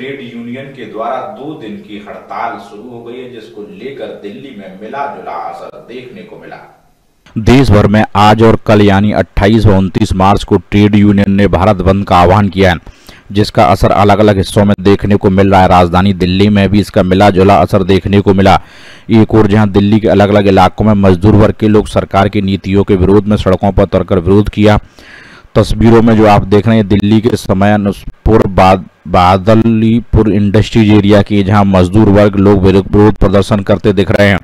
Trade union के द्वारा दो दिन की हड़ताल शुरू हो गई है, जिसको लेकर दिल्ली में मिला जुला असर, देखने को मिला। देश भर में आज और कल, यानी 28 व 29 मार्च को ट्रेड यूनियन ने भारत बंद का आह्वान किया है, जिसका असर अलग अलग हिस्सों में देखने को मिल रहा है। राजधानी दिल्ली में भी इसका मिला जुला असर देखने को मिला। एक और जहाँ दिल्ली के अलग अलग इलाकों में मजदूर वर्ग के लोग सरकार की नीतियों के विरोध में सड़कों पर उतरकर विरोध किया। तस्वीरों में जो आप देख रहे हैं, दिल्ली के समयपुर बाद बादलीपुर इंडस्ट्रीज़ एरिया की, जहाँ मजदूर वर्ग लोग विरोध प्रदर्शन करते दिख रहे हैं।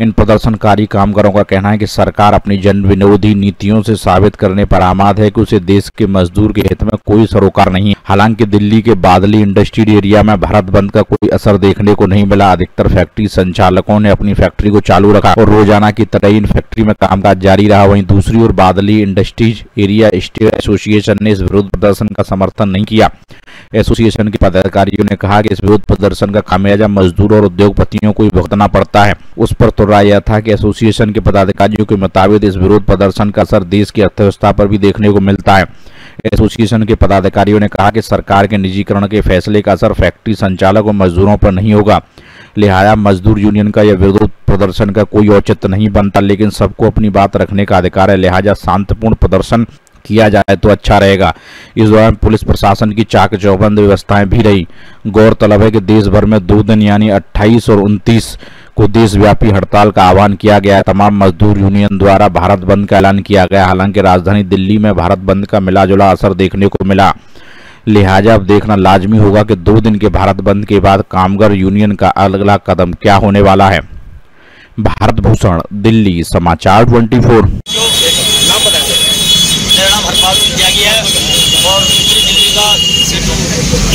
इन प्रदर्शनकारी कामगारों का कहना है कि सरकार अपनी जन विरोधी नीतियों से साबित करने पर आमाद है कि उसे देश के मजदूर के हित में कोई सरोकार नहीं हालाँकि दिल्ली के बादली इंडस्ट्रियल एरिया में भारत बंद का कोई असर देखने को नहीं मिला। अधिकतर फैक्ट्री संचालकों ने अपनी फैक्ट्री को चालू रखा और रोज़ाना की तरह इन फैक्ट्री में कामकाज जारी रहा। वहीं दूसरी ओर Badli industries area state association ने इस विरोध प्रदर्शन का समर्थन नहीं किया। एसोसिएशन के पदाधिकारियों ने कहा कि इस विरोध प्रदर्शन का खामियाजा मजदूर और उद्योगपतियों को भुगतना पड़ता है। उस पर तो राय यह था कि एसोसिएशन के पदाधिकारियों के मुताबिक इस विरोध प्रदर्शन का असर देश की अर्थव्यवस्था पर भी देखने को मिलता है। एसोसिएशन के पदाधिकारियों ने कहा कि सरकार के निजीकरण के फैसले का असर फैक्ट्री संचालक और मजदूरों पर नहीं होगा। लिहाजा मजदूर यूनियन का यह विरोध प्रदर्शन का कोई औचित्य नहीं बनता, लेकिन सबको अपनी बात रखने का अधिकार है। लिहाजा शांतिपूर्ण प्रदर्शन किया जाए तो अच्छा रहेगा। इस दौरान पुलिस प्रशासन की चाक चौबंद व्यवस्थाएँ भी रही। गौरतलब है कि देश भर में दो दिन यानी 28 और 29 को देशव्यापी हड़ताल का आह्वान किया गया। तमाम मजदूर यूनियन द्वारा भारत बंद का ऐलान किया गया। हालाँकि राजधानी दिल्ली में भारत बंद का मिला असर देखने को मिला। लिहाजा अब देखना लाजमी होगा कि दो दिन के भारत बंद के बाद कामगार यूनियन का अगला कदम क्या होने वाला है। भारत भूषण, दिल्ली समाचार 24 हरपाल सिंह त्यागी है और उत्तरी दिल्ली का सीटू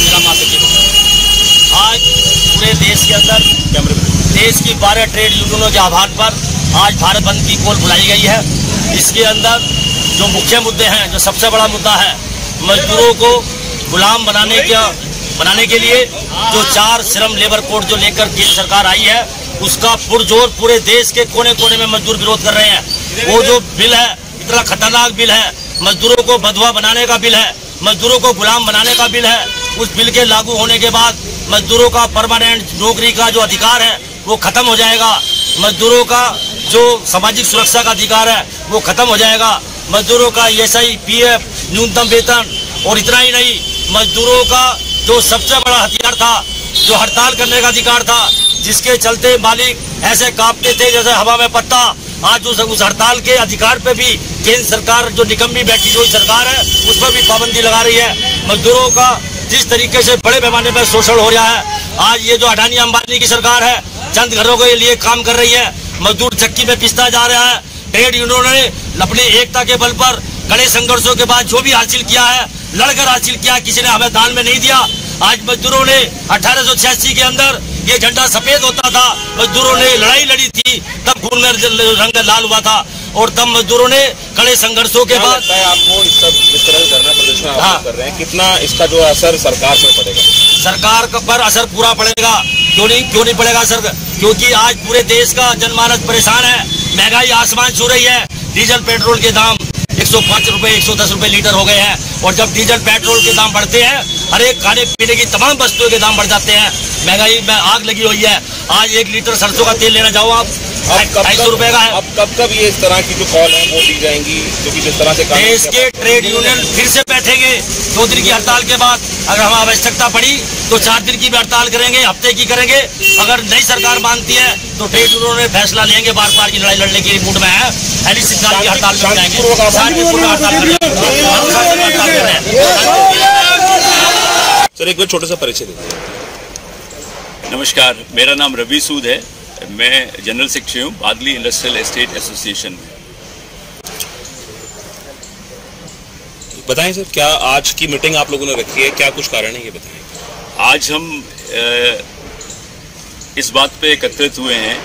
ड्रामा सचिव आज पूरे देश के अंदर देश की बारह ट्रेड यूनियनों के आह्वान पर आज भारत बंद की कॉल बुलाई गई है। इसके अंदर जो मुख्य मुद्दे हैं, जो सबसे बड़ा मुद्दा है, मजदूरों को गुलाम बनाने का, बनाने के लिए जो चार श्रम लेबर कोड जो लेकर केंद्र सरकार आई है, उसका पुरजोर पूरे देश के कोने कोने में मजदूर विरोध कर रहे हैं। वो जो बिल है, इतना खतरनाक बिल है मजदूरों को बधुआ बनाने का बिल है, मजदूरों को गुलाम बनाने का बिल है। उस बिल के लागू होने के बाद मजदूरों का परमानेंट नौकरी का जो अधिकार है, वो खत्म हो जाएगा। मजदूरों का जो सामाजिक सुरक्षा का अधिकार है, वो खत्म हो जाएगा। मजदूरों का एस आई पी एफ़ न्यूनतम वेतन और इतना ही नहीं, मजदूरों का जो सबसे बड़ा हथियार था, जो हड़ताल करने का अधिकार था, जिसके चलते मालिक ऐसे कांपते थे जैसे हवा में पत्ता, आज उस हड़ताल के अधिकार पे भी केंद्र सरकार, जो निकम्मी बैठी हुई सरकार है, उस पर भी पाबंदी लगा रही है। मजदूरों का जिस तरीके से बड़े पैमाने पर शोषण हो रहा है, आज ये जो अडानी अंबानी की सरकार है, चंद घरों के लिए काम कर रही है। मजदूर चक्की में पिसता जा रहा है। ट्रेड यूनियनों ने अपनी एकता के बल पर कड़े संघर्षों के बाद जो भी हासिल किया है, लड़कर हासिल किया, किसी ने हमें दान में नहीं दिया। आज मजदूरों ने अठारह सौ छियासी के अंदर ये झंडा सफ़ेद होता था। मजदूरों ने लड़ाई लड़ी थी, तब खून में रंग लाल हुआ था। और तब मजदूरों ने कड़े संघर्षों के बाद आपको इस सब इस तरह धरना प्रदर्शन हाँ। कर रहे हैं? कितना इसका जो असर सरकार पर पड़ेगा? सरकार पर असर पूरा पड़ेगा। क्यों नहीं क्यों नहीं पड़ेगा सर? क्योंकि आज पूरे देश का जनमानस परेशान है। महँगाई आसमान छू रही है। डीजल पेट्रोल के दाम एक सौ पाँच रुपए एक सौ दस रुपए लीटर हो गए हैं। और जब डीजल पेट्रोल के दाम बढ़ते हैं हर एक खाने पीने की तमाम वस्तुओं के दाम बढ़ जाते हैं। महँगाई में आग लगी हुई है। आज एक लीटर सरसों का तेल लेना जाओ आप? अब कब ढाई रुपए का अब कब कब ये इस तरह की जो कॉल है वो दी जाएँगी क्योंकि जिस तरह से देश के ट्रेड यूनियन फिर से बैठेंगे। दो दिन की हड़ताल के बाद अगर हमें आवश्यकता पड़ी तो चार दिन की भी हड़ताल करेंगे हफ़्ते की करेंगे। अगर नई सरकार मानती है तो ट्रेड यूनियन में फैसला लेंगे बार बार की लड़ाई लड़ने की मूड में है। एली सिंह की हड़ताल में जाएँगे सर एक बार छोटा सा परिचय दीजिए। नमस्कार मेरा नाम रवि सूद है। मैं जनरल सेक्रेटरी हूँ बादली इंडस्ट्रियल एस्टेट एसोसिएशन में। बताएँ सर क्या आज की मीटिंग आप लोगों ने रखी है? क्या कुछ कारण है ये बताएँ? आज हम इस बात पे एकत्रित हुए हैं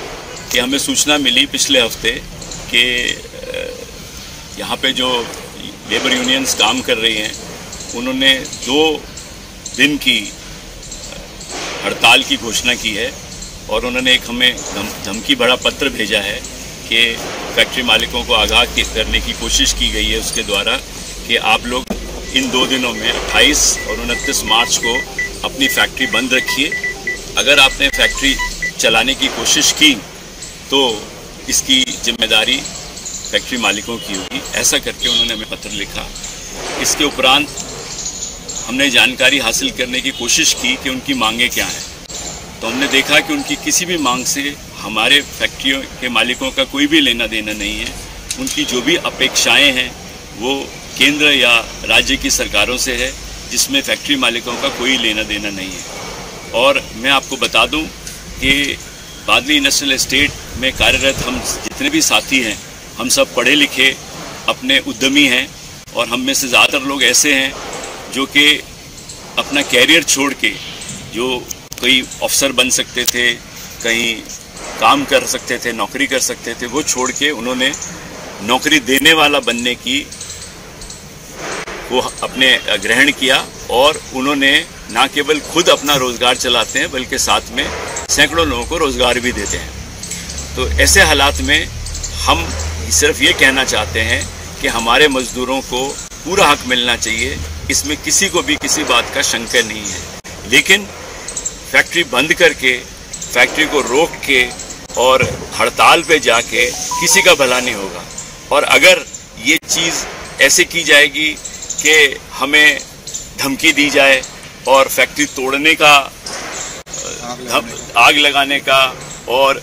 कि हमें सूचना मिली पिछले हफ़्ते कि यहाँ पे जो लेबर यूनियंस काम कर रही हैं उन्होंने दो दिन की हड़ताल की घोषणा की है। और उन्होंने एक हमें धम, धमकी भरा पत्र भेजा है कि फैक्ट्री मालिकों को आगाह करने की कोशिश की गई है उसके द्वारा कि आप लोग इन दो दिनों में 28 और 29 मार्च को अपनी फैक्ट्री बंद रखिए। अगर आपने फैक्ट्री चलाने की कोशिश की तो इसकी ज़िम्मेदारी फैक्ट्री मालिकों की होगी। ऐसा करके उन्होंने हमें पत्र लिखा। इसके उपरांत हमने जानकारी हासिल करने की कोशिश की कि उनकी मांगे क्या हैं। तो हमने देखा कि उनकी किसी भी मांग से हमारे फैक्ट्रियों के मालिकों का कोई भी लेना देना नहीं है। उनकी जो भी अपेक्षाएँ हैं, वो केंद्र या राज्य की सरकारों से है, जिसमें फैक्ट्री मालिकों का कोई लेना देना नहीं है। और मैं आपको बता दूँ कि बादली इंडस्ट्रियल इस्टेट में कार्यरत हम जितने भी साथी हैं, हम सब पढ़े लिखे, अपने उद्यमी हैं और हम में से ज़्यादातर लोग ऐसे हैं जो कि अपना कैरियर छोड़ के, जो कोई अफसर बन सकते थे कहीं काम कर सकते थे, नौकरी कर सकते थे, वो छोड़ के उन्होंने नौकरी देने वाला बनने की वो अपने ग्रहण किया और उन्होंने ना केवल खुद अपना रोज़गार चलाते हैं, बल्कि साथ में सैकड़ों लोगों को रोज़गार भी देते हैं। तो ऐसे हालात में हम सिर्फ़ ये कहना चाहते हैं कि हमारे मजदूरों को पूरा हक मिलना चाहिए, इसमें किसी को भी किसी बात का शंका नहीं है। लेकिन फैक्ट्री बंद करके फैक्ट्री को रोक के और हड़ताल पे जाके किसी का भला नहीं होगा। और अगर ये चीज़ ऐसे की जाएगी कि हमें धमकी दी जाए और फैक्ट्री तोड़ने का आग लगाने का और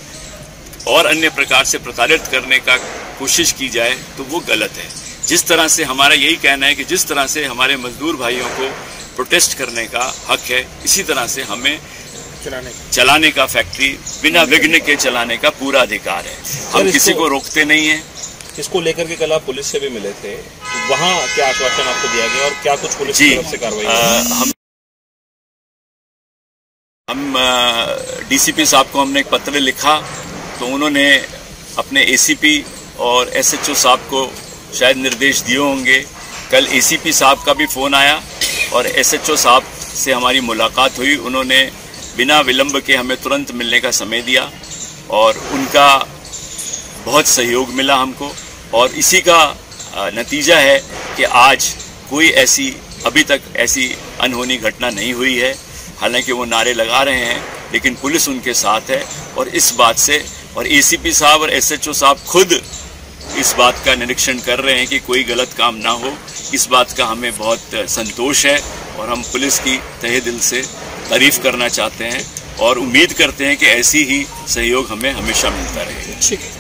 और अन्य प्रकार से प्रताड़ित करने का कोशिश की जाए तो वो गलत है। जिस तरह से हमारा यही कहना है कि जिस तरह से हमारे मजदूर भाइयों को प्रोटेस्ट करने का हक है। इसी तरह से हमें चलाने का। चलाने का फैक्ट्री बिना विघ्न के चलाने का पूरा अधिकार है। हम किसी को रोकते नहीं है। इसको लेकर के कल आप पुलिस से भी मिले थे। वहाँ क्या आश्वासन आपको दिया गया और क्या कुछ पुलिस की तरफ़ से कार्रवाई हम हम डीसीपी साहब को हमने एक पत्र लिखा तो उन्होंने अपने एसीपी और एसएचओ साहब को शायद निर्देश दिए होंगे। कल एसीपी साहब का भी फ़ोन आया। और एसएचओ साहब से हमारी मुलाकात हुई। उन्होंने बिना विलंब के हमें तुरंत मिलने का समय दिया और उनका बहुत सहयोग मिला हमको। और इसी का नतीजा है कि आज कोई ऐसी, अभी तक ऐसी अनहोनी घटना नहीं हुई है। हालाँकि वो नारे लगा रहे हैं, लेकिन पुलिस उनके साथ है और इस बात से और एसीपी साहब और एसएचओ साहब खुद इस बात का निरीक्षण कर रहे हैं कि कोई गलत काम ना हो। इस बात का हमें बहुत संतोष है और हम पुलिस की तहे दिल से तारीफ़ करना चाहते हैं और उम्मीद करते हैं कि ऐसी ही सहयोग हमें हमेशा मिलता रहेगा। ठीक है।